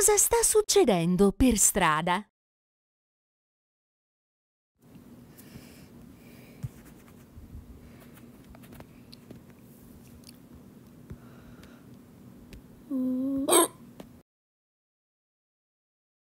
Cosa sta succedendo per strada?